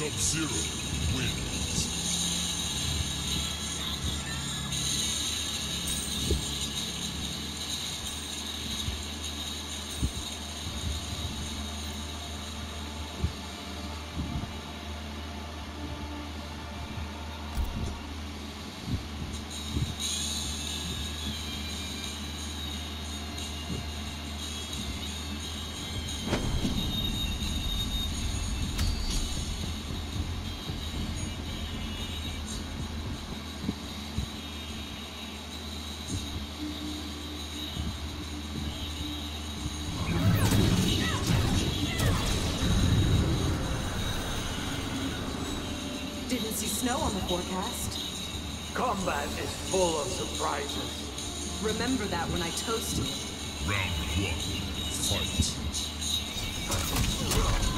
Sub-Zero snow on the forecast. Combat is full of surprises. Remember that when I toast you. Round one, fight.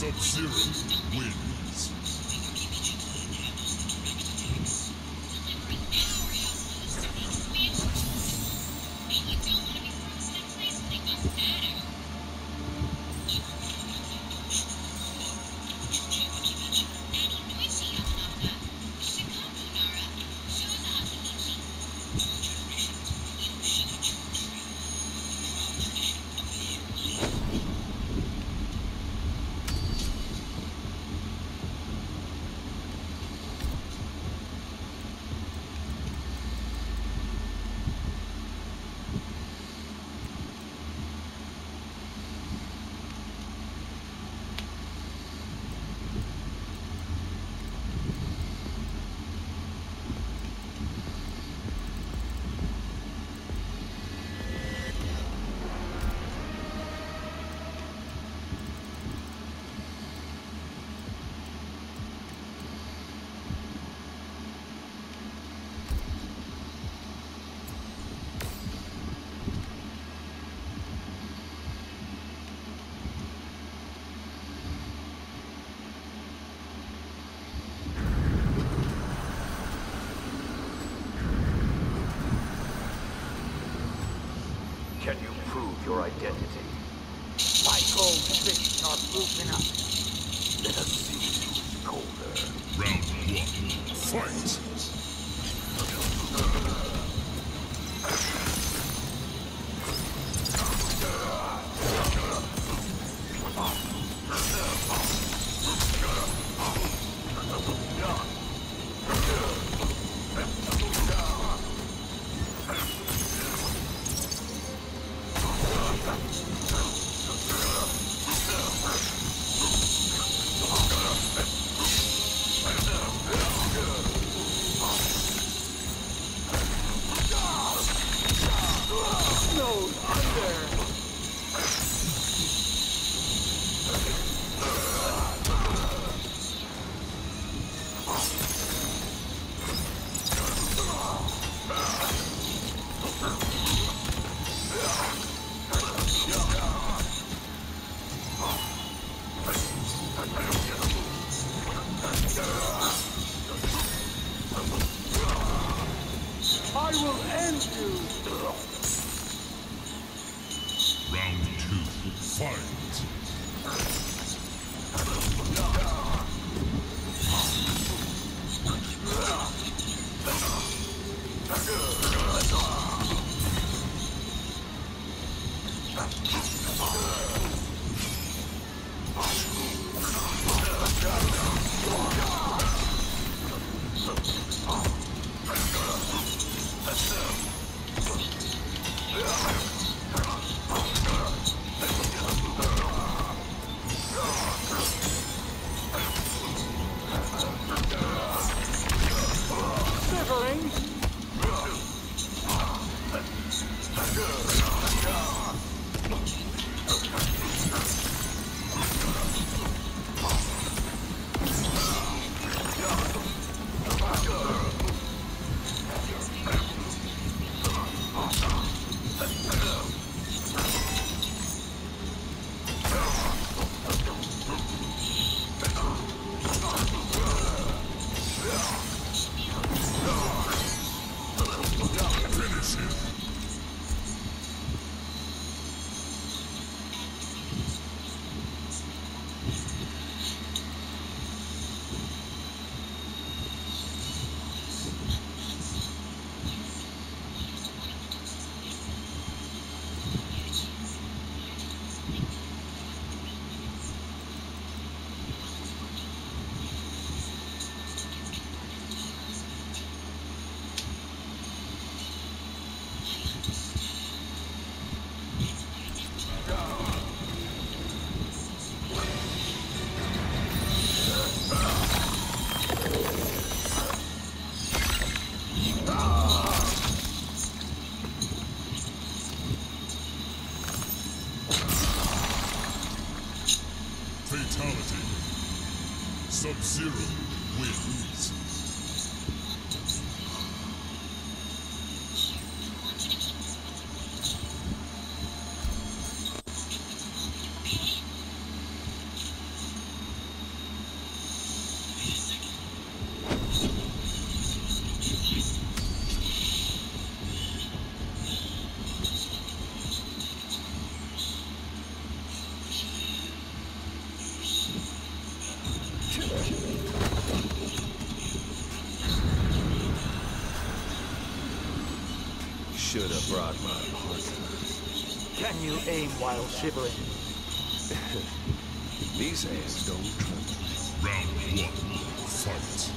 Sub-Zero wins. Can you prove your identity? My cold fists are moving up. I will end you! Fight! Should have brought my partner. Can you aim while shivering? These hands don't tremble. Round one, fight!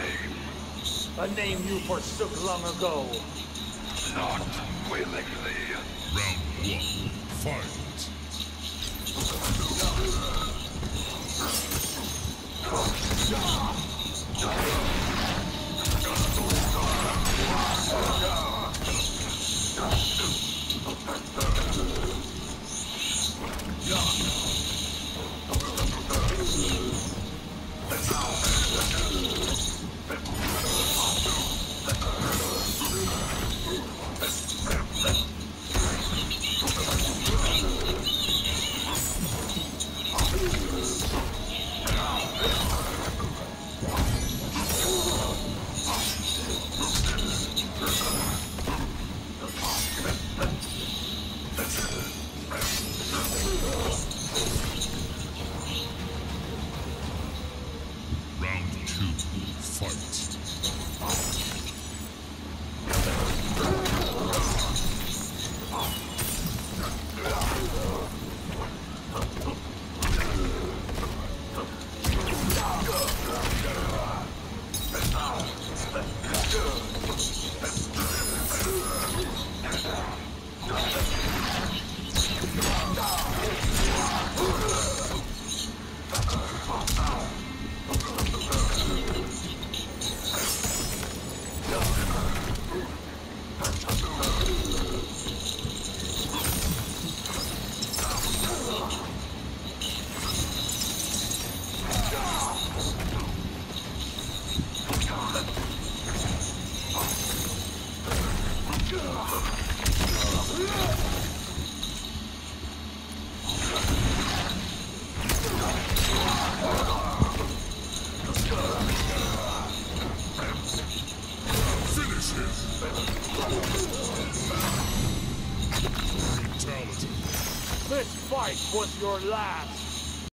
Name. A name you forsook long ago. Not willingly. Round one, fight. Fatality.